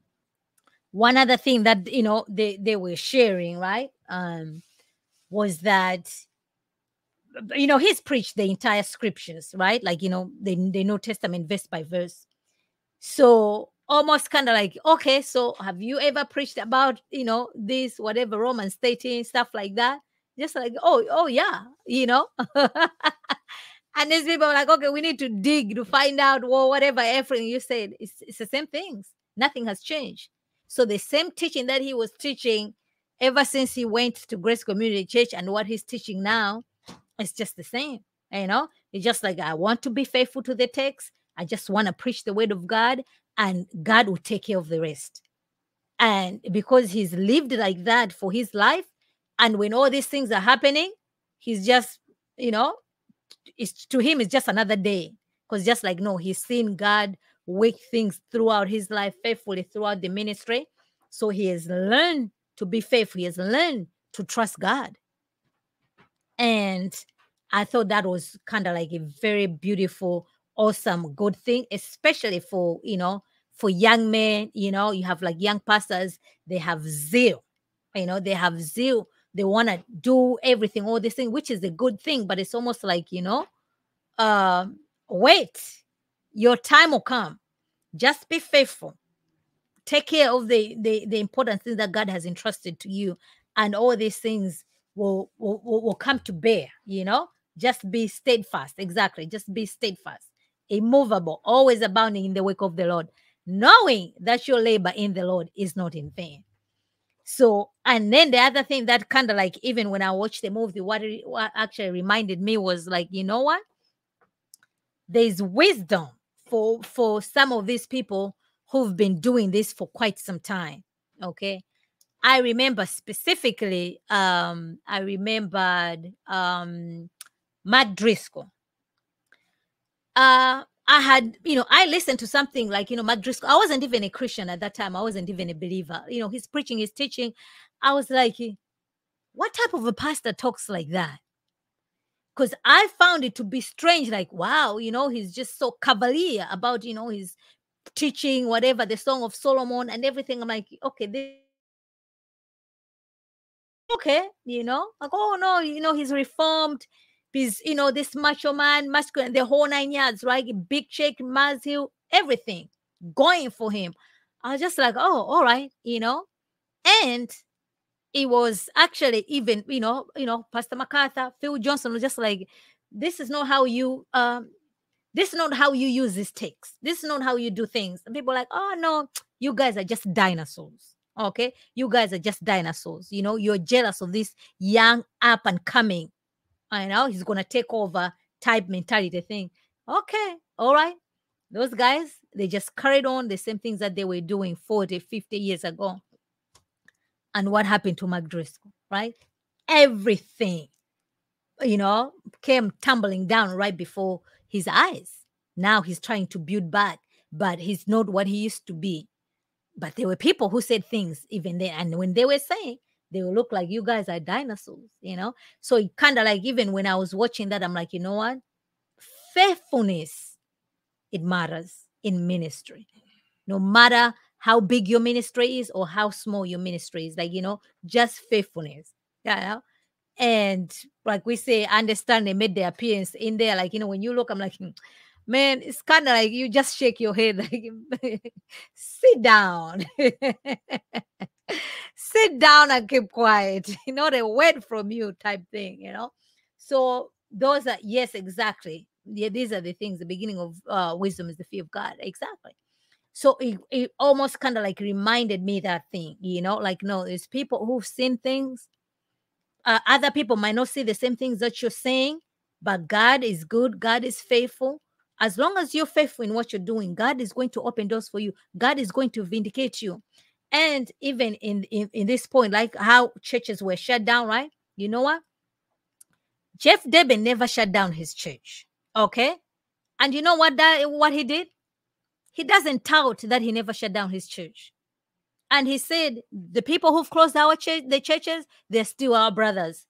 one other thing that you know they, they were sharing, right? Um was that you know he's preached the entire scriptures, right? Like you know, the, the New Testament verse by verse. So almost kind of like, okay, so have you ever preached about you know this, whatever Romans 13, stuff like that? Just like, oh, oh yeah, you know. And these people are like, okay, we need to dig to find out well, whatever everything you said. It's, it's the same things. Nothing has changed. So the same teaching that he was teaching ever since he went to Grace Community Church and what he's teaching now, it's just the same. You know, it's just like I want to be faithful to the text. I just want to preach the word of God, and God will take care of the rest. And because he's lived like that for his life, and when all these things are happening, he's just, you know, it's to him it's just another day because just like no he's seen god work things throughout his life faithfully throughout the ministry so he has learned to be faithful he has learned to trust god and i thought that was kind of like a very beautiful awesome good thing especially for you know for young men you know you have like young pastors they have zeal you know they have zeal they want to do everything all this thing which is a good thing but it's almost like you know uh, wait your time will come. Just be faithful. Take care of the, the the important things that god has entrusted to you and all these things will, will will come to bear you know just be steadfast exactly just be steadfast immovable always abounding in the work of the lord knowing that your labor in the lord is not in vain so, and then the other thing that kind of like, even when I watched the movie, what, it, what actually reminded me was like, you know what? there's wisdom for for some of these people who've been doing this for quite some time. Okay. I remember specifically, um, I remembered um, Matt Driscoll. Uh, I had, you know, I listened to something like, you know, Matt Driscoll. I wasn't even a Christian at that time. I wasn't even a believer. You know, he's preaching, he's teaching. I was like, what type of a pastor talks like that? Because I found it to be strange. Like, wow, you know, he's just so cavalier about, you know, his teaching, whatever, the Song of Solomon and everything. I'm like, okay, this okay, you know, like, oh no, you know, he's reformed. He's, you know, this macho man, masculine, the whole nine yards, right? Big check, Matthew, everything going for him. I was just like, oh, all right, you know. And it was actually even, you know, you know, Pastor MacArthur, Phil Johnson was just like, this is not how you um this is not how you use these text. This is not how you do things. And people are like, oh no, you guys are just dinosaurs. Okay, you guys are just dinosaurs. You know, you're jealous of this young up and coming. I know he's gonna take over type mentality thing. Okay, all right. Those guys, they just carried on the same things that they were doing 40, 50 years ago. And what happened to Mark Driscoll, right? Everything, you know, came tumbling down right before his eyes. Now he's trying to build back, but he's not what he used to be. But there were people who said things even then. And when they were saying, they will look like you guys are dinosaurs, you know? So it kind of like, even when I was watching that, I'm like, you know what? Faithfulness, it matters in ministry. No matter how big your ministry is or how small your ministry is, like, you know, just faithfulness. Yeah. You know? And like we say, understand they made their appearance in there. Like, you know, when you look, I'm like, hmm, man, it's kind of like you just shake your head, like, sit down. sit down and keep quiet. Know, the word from you type thing, you know. So those are yes, exactly. Yeah, these are the things. The beginning of uh, wisdom is the fear of God. Exactly. So it, it almost kind of like reminded me that thing, you know, like no, there's people who've seen things. Uh, other people might not see the same things that you're saying, but God is good. God is faithful as long as you're faithful in what you're doing, God is going to open doors for you. God is going to vindicate you. And even in, in, in this point, like how churches were shut down, right? You know what? Jeff Durbin never shut down his church. Okay. And you know what that what he did? He doesn't tout that he never shut down his church. And he said, the people who've closed our church, the churches, they're still our brothers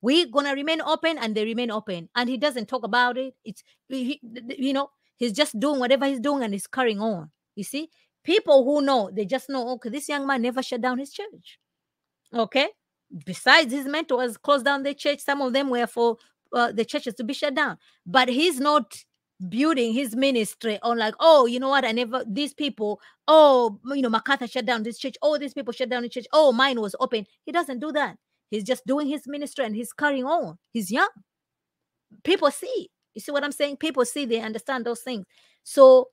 we're gonna remain open and they remain open and he doesn't talk about it. It's he, you know he's just doing whatever he's doing and he's carrying on. You see? People who know they just know okay this young man never shut down his church. Okay? Besides his mentors closed down the church. Some of them were for uh, the churches to be shut down. But he's not building his ministry on like oh you know what? I never these people oh you know macarthur shut down this church. Oh these people shut down the church. Oh mine was open. He doesn't do that He's just doing his ministry and he's carrying on. He's young. People see. You see what I'm saying? People see, they understand those things. So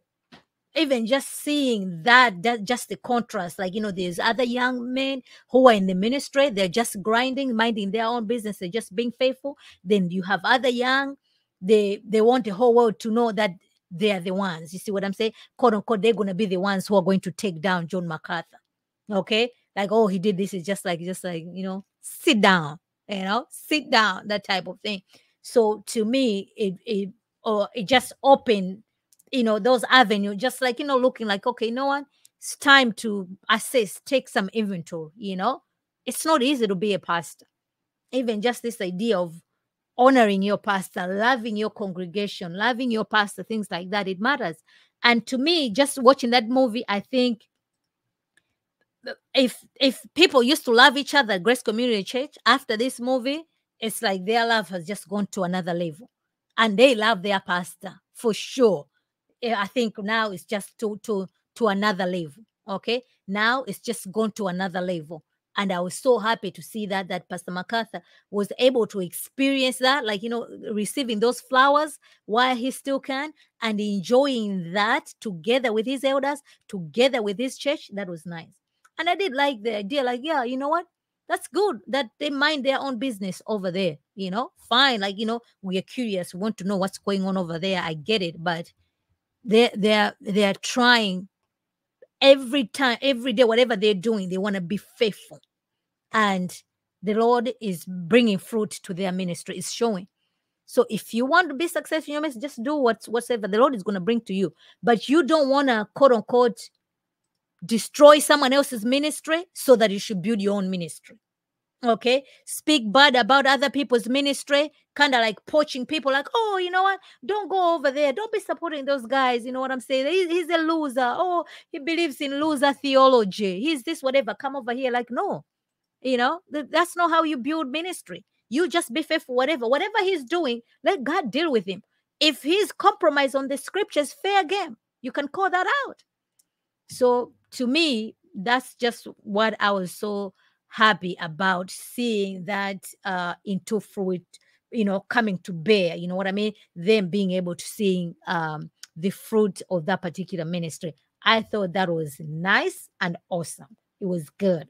even just seeing that, that just the contrast, like you know, there's other young men who are in the ministry, they're just grinding, minding their own business, they're just being faithful. Then you have other young, they they want the whole world to know that they are the ones. You see what I'm saying? Quote unquote, they're gonna be the ones who are going to take down John MacArthur. Okay, like oh, he did this. It's just like just like you know, sit down, you know, sit down, that type of thing. So to me, it it or it just opened, you know, those avenues, just like you know, looking like, okay, you know what? It's time to assess, take some inventory, you know. It's not easy to be a pastor. Even just this idea of honoring your pastor, loving your congregation, loving your pastor, things like that, it matters. And to me, just watching that movie, I think if if people used to love each other Grace Community Church after this movie, it's like their love has just gone to another level, and they love their pastor for sure. Eh, I think now it's just to to to another level. Okay, now it's just gone to another level, and I was so happy to see that that Pastor MacArthur was able to experience that, like you know, receiving those flowers while he still can, and enjoying that together with his elders, together with his church. That was nice. And I did like the idea, like, yeah, you know what? that's good that they mind their own business over there you know? Fine like you know we are curious we want to know what's going on over there i get it but they're they're they're trying every time every day whatever they're doing they want to be faithful. And the lord is bringing fruit to their ministry is showing. So if you want to be successful in your ministry just do what's whatever the lord is going to bring to you. But you don't want to quote unquote destroy someone else's ministry so that you should build your own ministry. Okay? Speak bad about other people's ministry kind of like poaching people like oh you know what? Don't go over there. Don't be supporting those guys. You know what i'm saying? He's, he's a loser. Oh he believes in loser theology. He's this whatever. Come over here. Like no. You know? Th- that's not how you build ministry. You just be faithful whatever. Whatever he's doing let god deal with him. If he's compromised on the scriptures fair game. You can call that out. So to me that's just what i was so happy about seeing that uh, into fruit, you know, coming to bear. You know what I mean? Them being able to see um, the fruit of that particular ministry. I thought that was nice and awesome. It was good.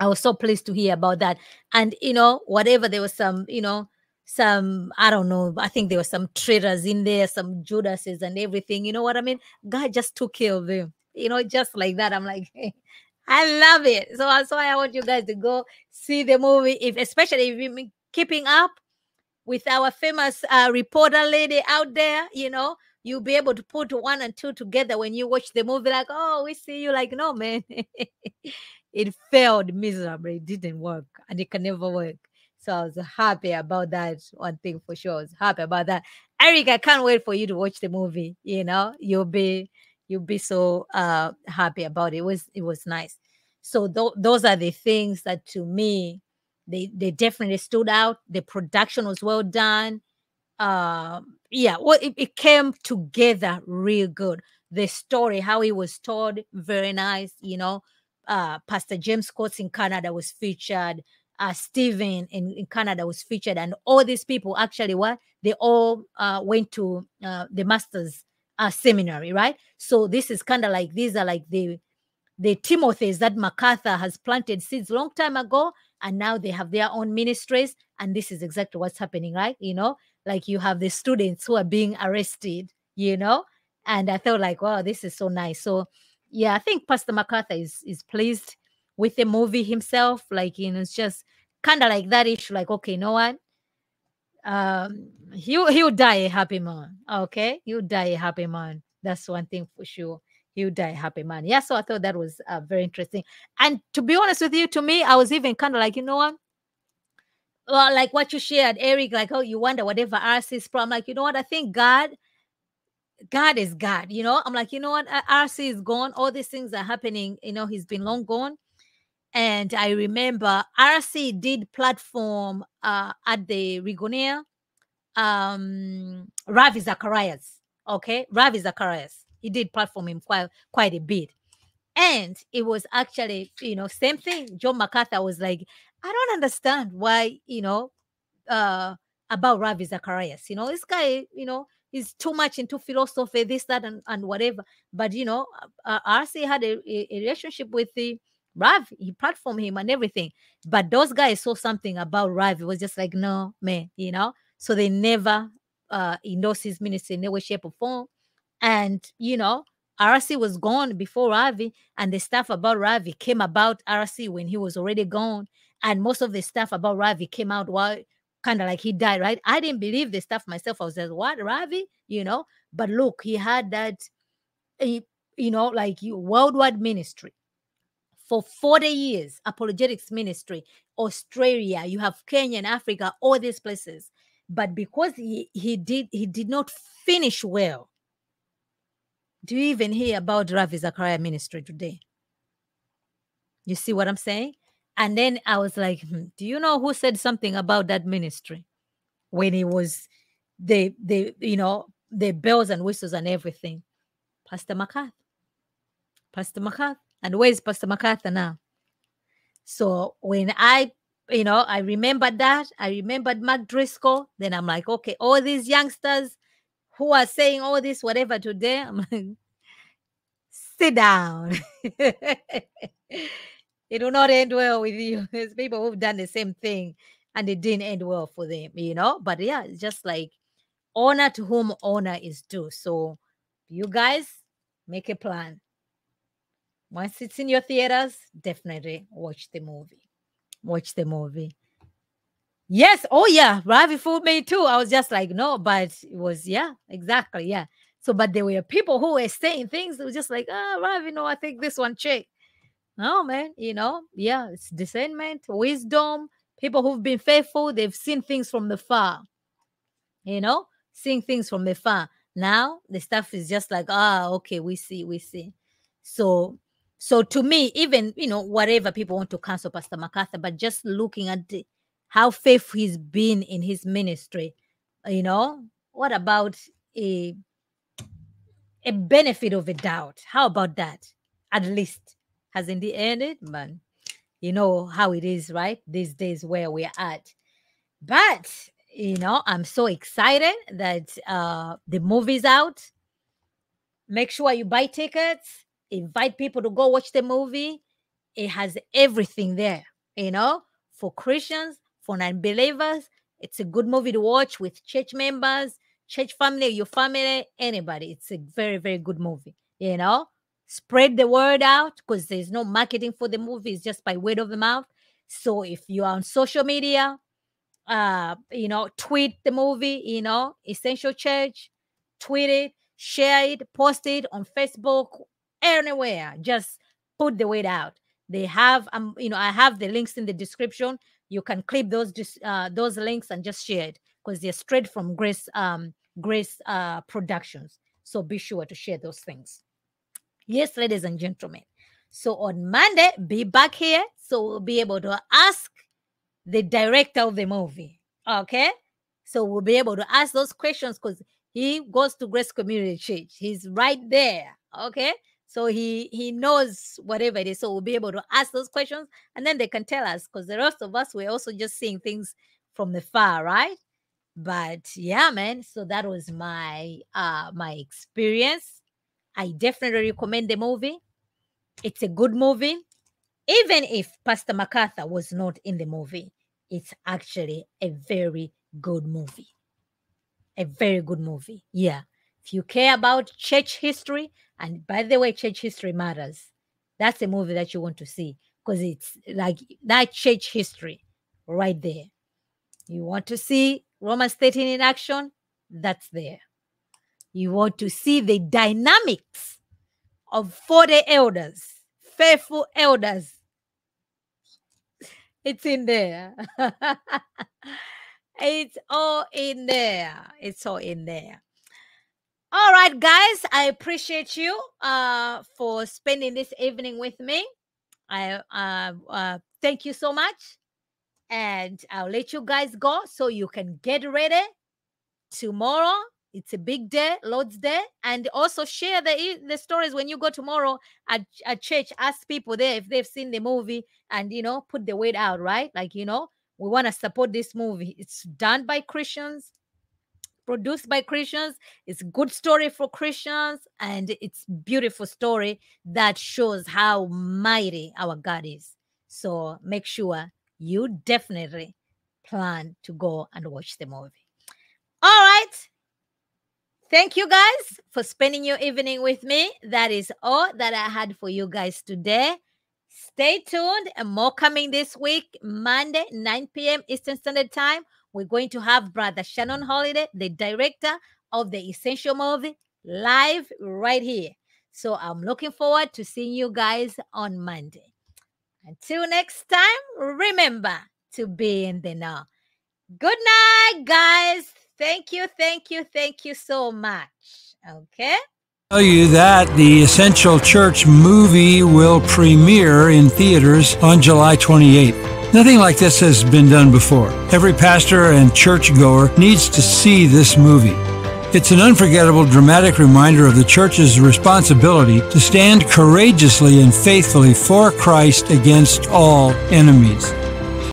I was so pleased to hear about that. And you know, whatever there was some, you know, some I don't know. I think there were some traitors in there, some Judases and everything. You know what I mean? God just took care of them. You know, just like that. I'm like, I love it. So that's why I want you guys to go see the movie, if especially if you've been keeping up with our famous uh, reporter lady out there, you know, you'll be able to put one and two together when you watch the movie, like, oh, we see you. Like, no, man, it failed miserably. It didn't work, and it can never work. So I was happy about that. One thing for sure, I was happy about that. Eric, I can't wait for you to watch the movie. You know, you'll be you'll be so uh, happy about it. It was it was nice. So th- those are the things that to me they they definitely stood out. The production was well done. Uh, yeah, well, it, it came together real good. The story, how it was told, very nice. You know, uh, Pastor James Coates in Canada was featured. Uh, Stephen in, in Canada was featured, and all these people actually what they all uh, went to uh, the masters uh, seminary, right? So this is kind of like these are like the the Timothys that MacArthur has planted seeds long time ago, and now they have their own ministries, and this is exactly what's happening, right? You know, like you have the students who are being arrested, you know, and I thought like, wow, this is so nice. So yeah, I think Pastor MacArthur is is pleased with the movie himself. Like, you know, it's just kind of like that issue, like, okay, you know what? Um he'll he'll die a happy man okay? He'll die a happy man. That's one thing for sure. He'll die a happy man. Yeah so i thought that was uh, very interesting. And to be honest with you to me i was even kind of like you know what? Well like what you shared eric like oh you wonder whatever rc is from like you know what? I think god god is god you know? I'm like you know what? Rc is gone. All these things are happening. You know he's been long gone and I remember RC did platform uh, at the Ligonier, um, Ravi Zacharias. Okay, Ravi Zacharias. He did platform him quite quite a bit, and it was actually you know same thing. John MacArthur was like, I don't understand why you know uh, about Ravi Zacharias. You know this guy. You know he's too much into philosophy, this that and, and whatever. But you know, uh, RC had a, a relationship with the Rav, he platformed him and everything. But those guys saw something about Rav. It was just like, no, man, you know. So they never uh endorsed his ministry in any way, shape, or form. And you know, RC was gone before Ravi, and the stuff about Ravi came about RC when he was already gone. And most of the stuff about Ravi came out while kind of like he died, right? I didn't believe the stuff myself. I was like, what, Ravi? You know, but look, he had that, you know, like worldwide ministry for 40 years, apologetics ministry, Australia, you have Kenya and Africa, all these places. But because he, he did he did not finish well. Do you even hear about Ravi Zachariah ministry today? You see what I'm saying? And then I was like, hmm, do you know who said something about that ministry when it was the the you know the bells and whistles and everything? Pastor MacArthur. Pastor MacArthur. And where's Pastor MacArthur now? So when I, you know, I remembered that, I remembered Mark Driscoll, then I'm like, okay, all these youngsters who are saying all this, whatever today, I'm like, sit down. it will not end well with you. There's people who've done the same thing and it didn't end well for them, you know. But yeah, it's just like honor to whom honor is due. So you guys make a plan. Once it's in your theaters, definitely watch the movie. Watch the movie. Yes. Oh, yeah. Ravi fooled me too. I was just like, no, but it was, yeah, exactly. Yeah. So, but there were people who were saying things that were just like, ah, oh, Ravi, no, I think this one check. No, man, you know, yeah, it's discernment, wisdom. People who've been faithful, they've seen things from the far, you know, seeing things from the far. Now the stuff is just like, ah, okay, we see, we see. So so to me, even you know, whatever people want to cancel Pastor MacArthur, but just looking at the, how faithful he's been in his ministry, you know, what about a a benefit of a doubt? How about that? At least hasn't he earned it? But you know how it is, right? These days where we're at. But you know, I'm so excited that uh the movie's out. Make sure you buy tickets invite people to go watch the movie. It has everything there, you know, for Christians, for non believers. It's a good movie to watch with church members, church family, your family, anybody. It's a very, very good movie, you know. Spread the word out because there's no marketing for the movie, it's just by word of the mouth. So if you are on social media, uh, you know, tweet the movie, you know, Essential Church, tweet it, share it, post it on Facebook, anywhere. Just put the word out. They have, um, you know, I have the links in the description. You can clip those uh, those links and just share it because they're straight from Grace um Grace uh Productions. So be sure to share those things. Yes, ladies and gentlemen. So on Monday, be back here so we'll be able to ask the director of the movie. Okay, so we'll be able to ask those questions because he goes to Grace Community Church. He's right there. Okay, so he he knows whatever it is. So we'll be able to ask those questions and then they can tell us because the rest of us we're also just seeing things from the far, right? But yeah, man. So that was my uh my experience. I definitely recommend the movie. It's a good movie. Even if Pastor MacArthur was not in the movie, it's actually a very good movie. A very good movie. Yeah. If you care about church history, and by the way, church history matters. That's a movie that you want to see because it's like that church history right there. You want to see Romans 13 in action? That's there. You want to see the dynamics of 40 elders, faithful elders. It's in there. it's all in there. It's all in there. All right, guys, I appreciate you uh, for spending this evening with me. I uh, uh, thank you so much, and I'll let you guys go so you can get ready tomorrow. It's a big day, Lord's Day, and also share the the stories when you go tomorrow at, at church. Ask people there if they've seen the movie, and you know, put the word out. Right, like you know, we want to support this movie. It's done by Christians produced by Christians. It's good story for Christians, and it's beautiful story that shows how mighty our God is. So make sure you definitely plan to go and watch the movie. All right. Thank you guys for spending your evening with me. That is all that I had for you guys today. Stay tuned and more coming this week, Monday, 9 p.m. Eastern Standard Time we're going to have Brother Shannon Holiday, the director of the Essential Movie, live right here. So I'm looking forward to seeing you guys on Monday. Until next time, remember to be in the now. Good night, guys. Thank you, thank you, thank you so much. Okay. Tell you that the Essential Church movie will premiere in theaters on July 28th. Nothing like this has been done before. Every pastor and churchgoer needs to see this movie. It's an unforgettable, dramatic reminder of the church's responsibility to stand courageously and faithfully for Christ against all enemies.